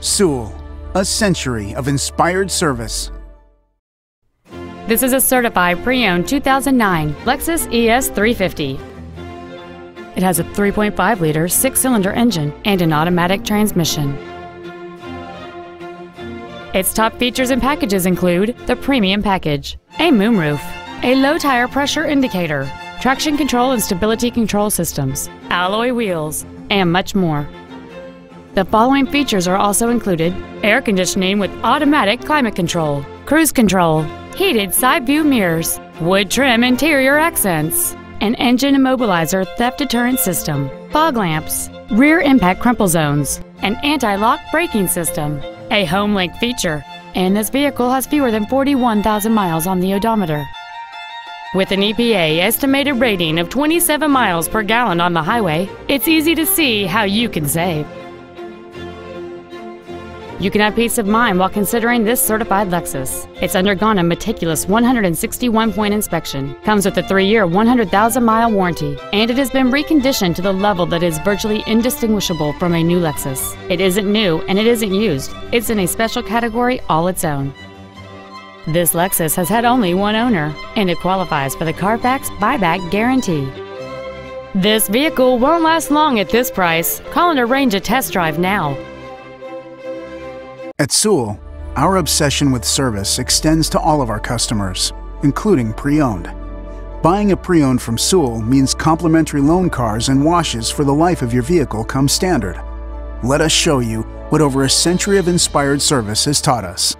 Sewell, a century of inspired service. This is a certified pre-owned 2009 Lexus ES 350. It has a 3.5-liter six-cylinder engine and an automatic transmission. Its top features and packages include the Premium Package, a moonroof, a low tire pressure indicator, traction control and stability control systems, alloy wheels, and much more. The following features are also included air conditioning with automatic climate control, cruise control, heated side view mirrors, wood trim interior accents, an engine immobilizer theft deterrent system, fog lamps, rear impact crumple zones, an anti-lock braking system, a home link feature, and this vehicle has fewer than 41,000 miles on the odometer. With an EPA estimated rating of 27 miles per gallon on the highway, it's easy to see how you can save. You can have peace of mind while considering this certified Lexus. It's undergone a meticulous 161 point inspection, comes with a 3 year, 100,000 mile warranty, and it has been reconditioned to the level that is virtually indistinguishable from a new Lexus. It isn't new and it isn't used, it's in a special category all its own. This Lexus has had only one owner, and it qualifies for the Carfax buyback guarantee. This vehicle won't last long at this price. Call and arrange a test drive now. At Sewell, our obsession with service extends to all of our customers, including pre-owned. Buying a pre-owned from Sewell means complimentary loan cars and washes for the life of your vehicle come standard. Let us show you what over a century of inspired service has taught us.